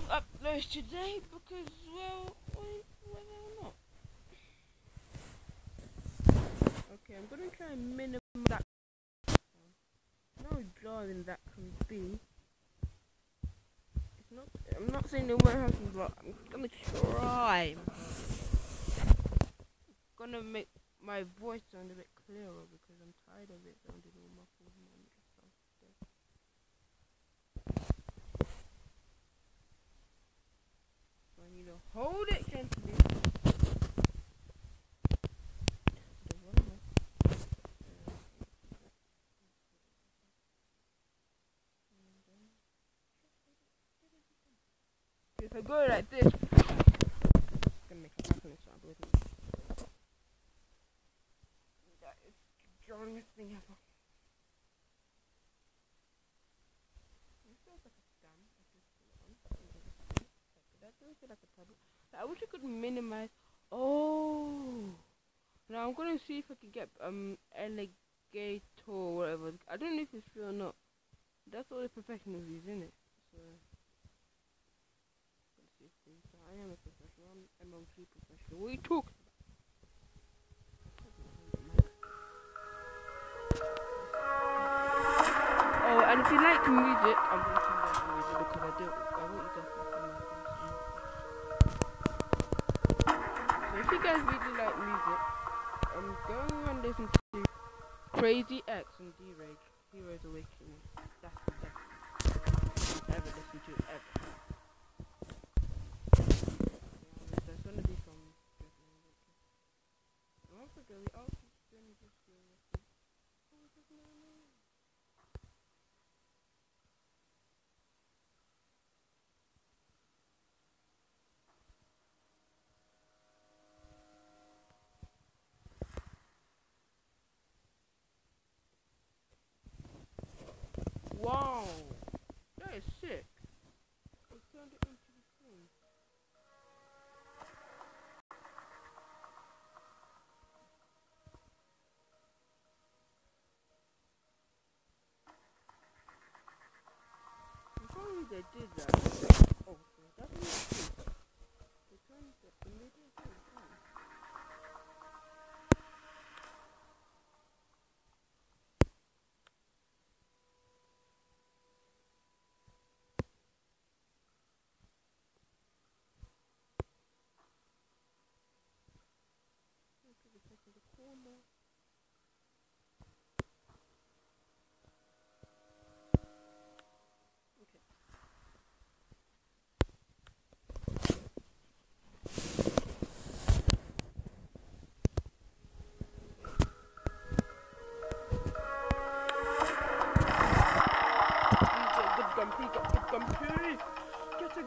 shouldn't have today because, well, why, why not? Okay, I'm gonna try and minimize that. No jarring that can be. It's not. I'm not saying it won't happen, but I'm gonna try. I'm gonna make my voice sound a bit clearer because I'm tired of it sounding all. and I'm just so dead. So need to hold it gently. If I go like this, it's gonna make a rattling sound with me. That is the jarringest thing ever. It feels like a stand. I can put it on. That doesn't feel like a tablet. I wish I could minimize. Oh. Now I'm gonna see if I can get um alligator or whatever. I don't know if it's real or not. That's all the professionals use, isn't it? So let's see if so I am a professional. I'm MLG professional. What are you talking? Oh, and if you like music, I'm down the music because I do. Guys really like music, I'm going and listen to Crazy X and D-Rage, Heroes Awakening. That's the best I've ever listened to ever. There's gonna be some. I also go. We also gonna just go. with it. Oh, what's his name? Wow, that is sick. It turned it into the thing. If only they did that. Oh, that's what it is. They turned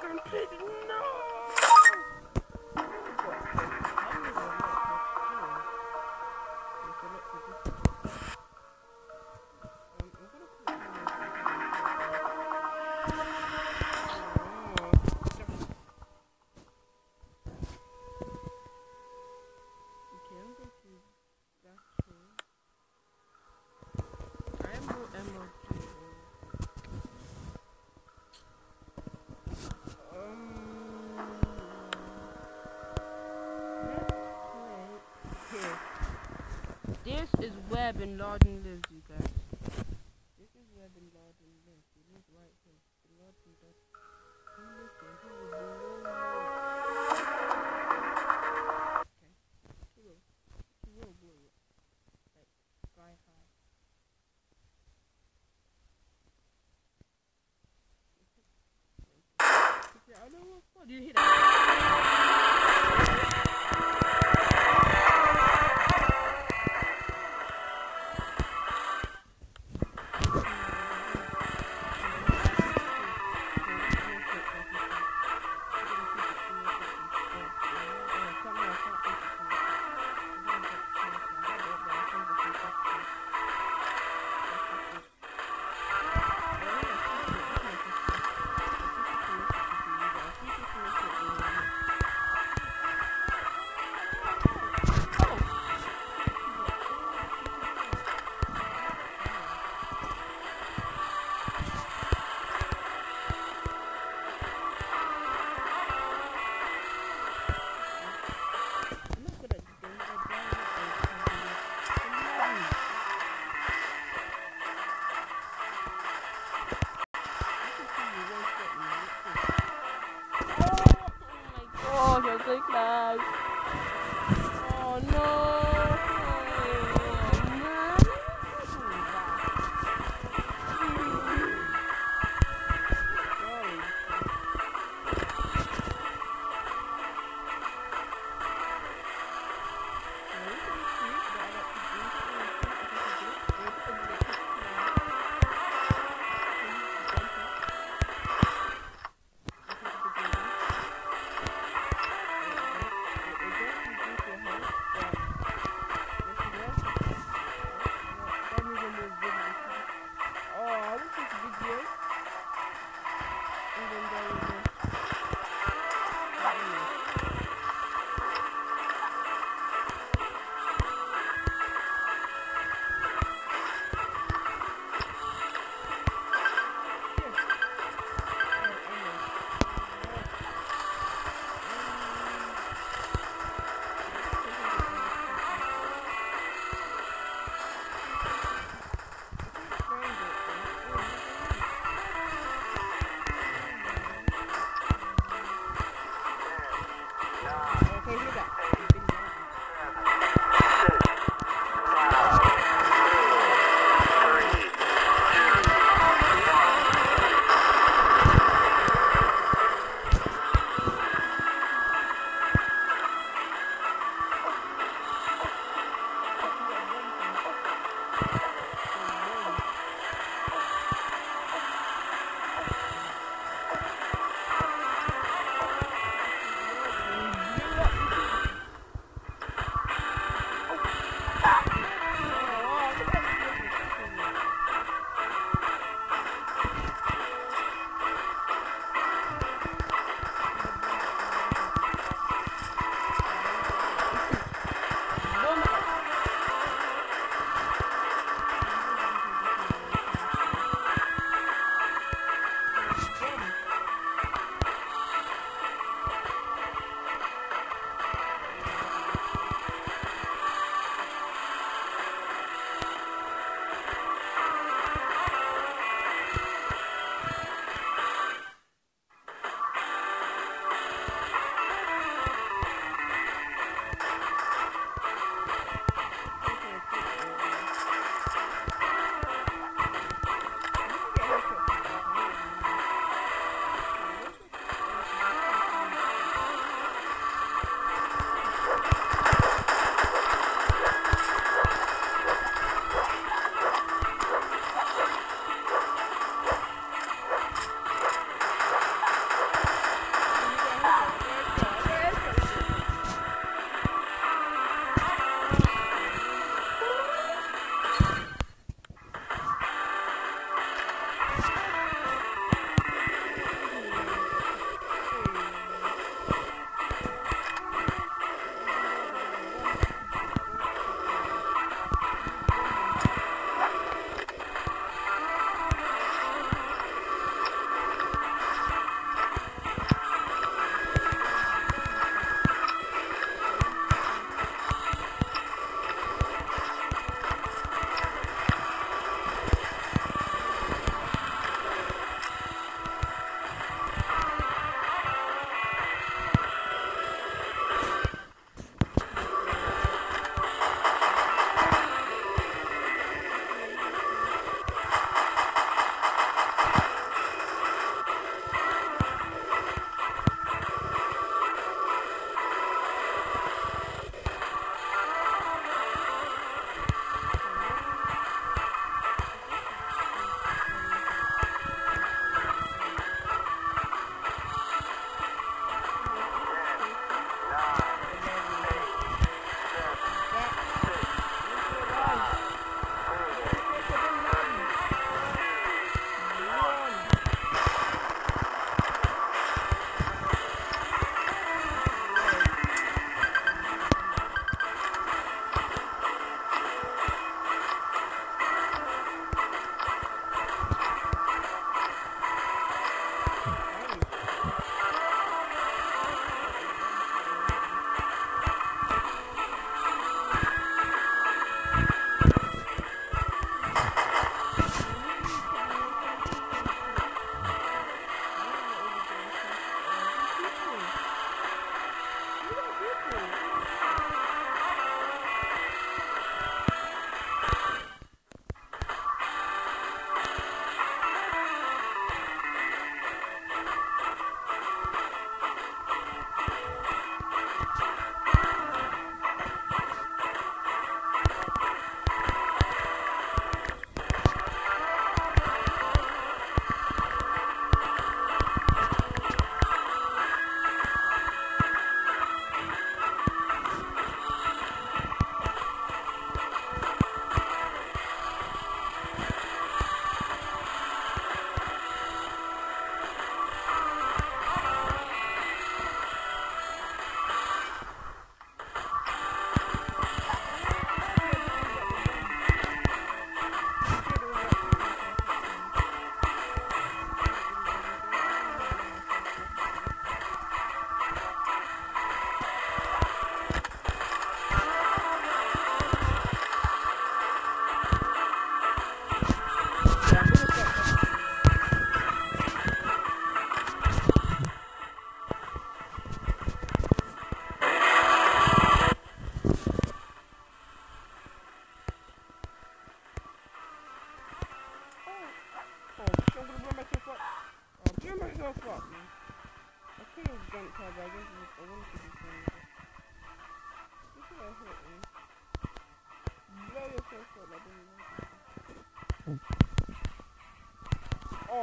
Get a is Bin Laden lives, you class. this video even though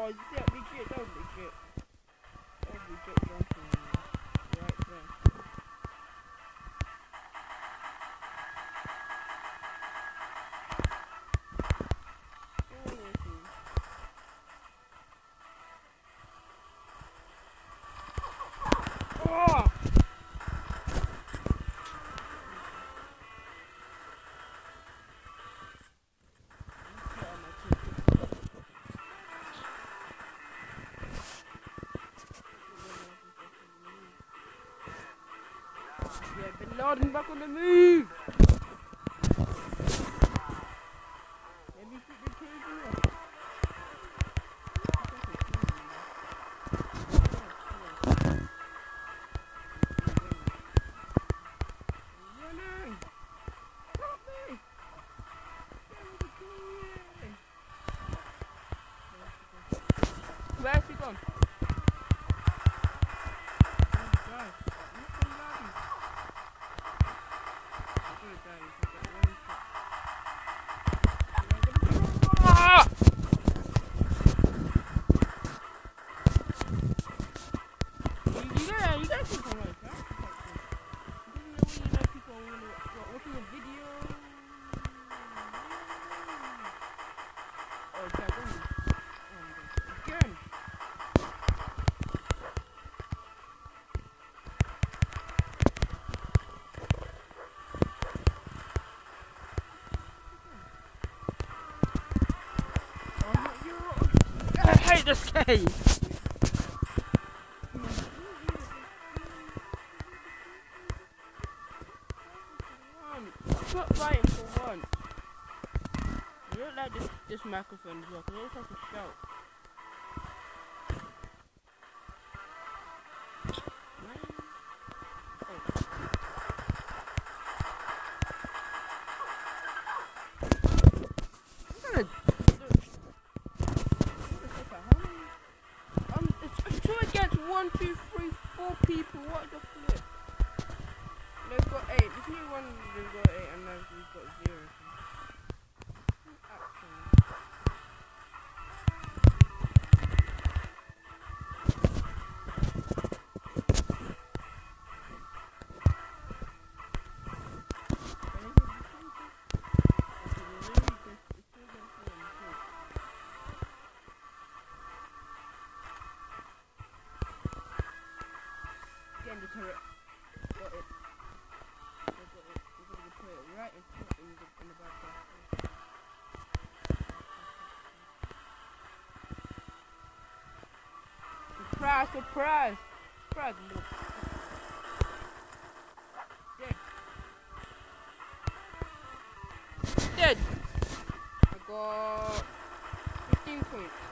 you see that big shit? That was big shit. Lord, back on the move. Hey! Put Ryan for once. You don't like this, this microphone as well, because it looks like a shout. surprise. Surprise, little. Dead. Dead. I got 15 points.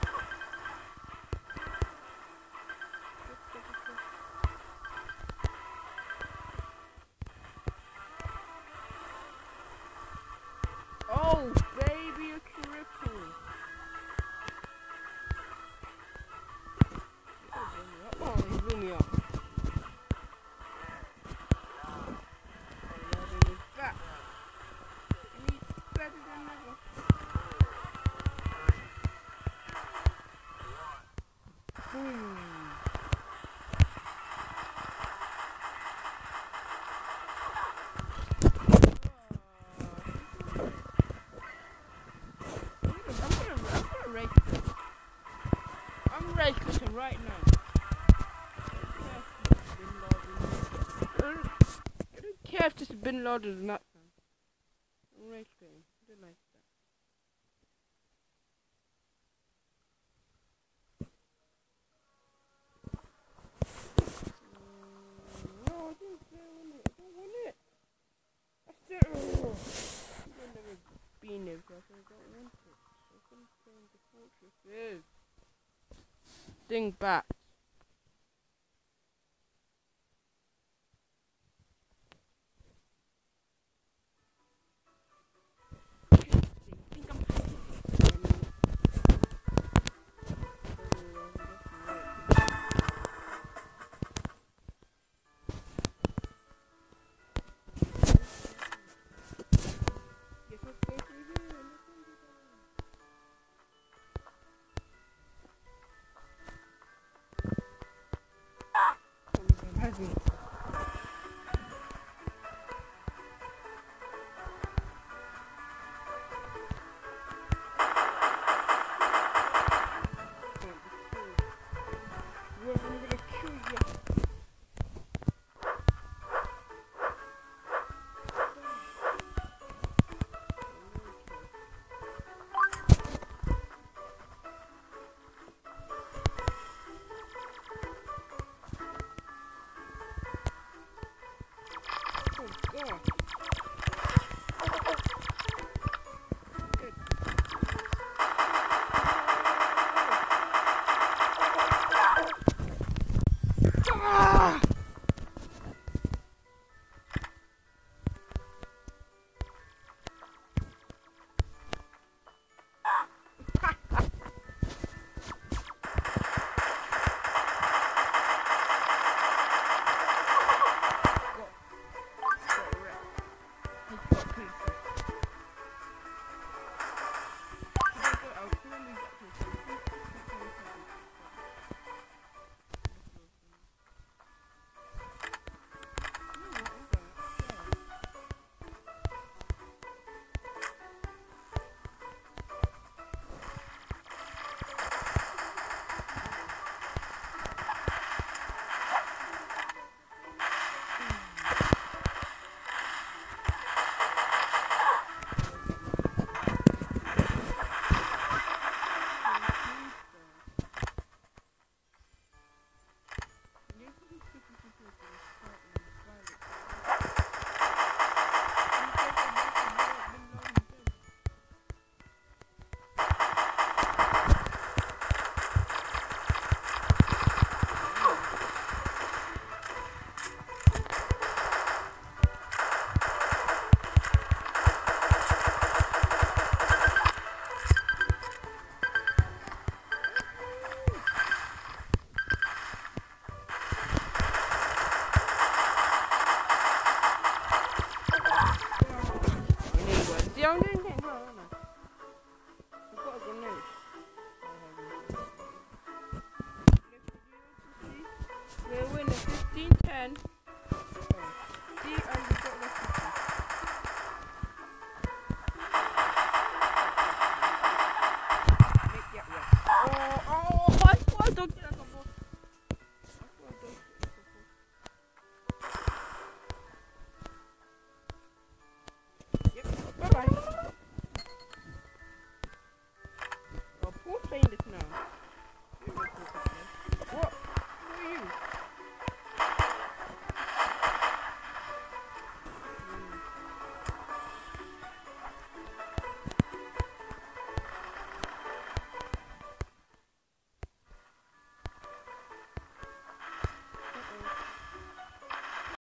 this Bin Laden's nuts, man. Race game. Don't like that. No, I didn't say I win it. I win it. I said, oh. I've never been there because I don't want it. I couldn't play in the fortresses. Ding back.